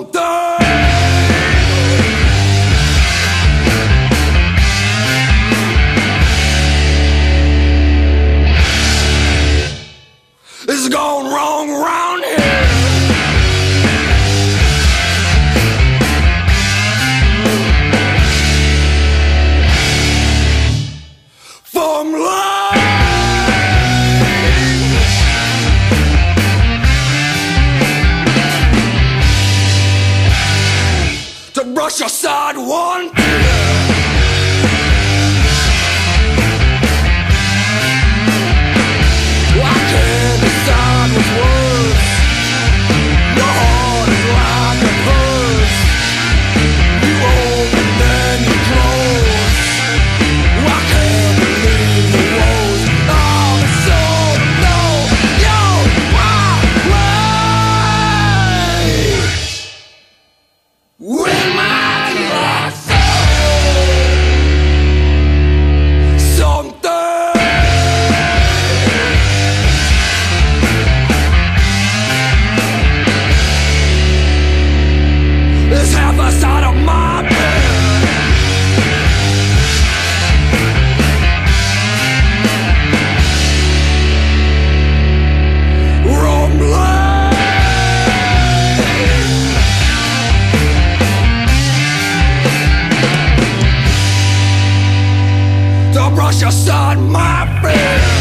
Então, push your side one. Cause you're on my feet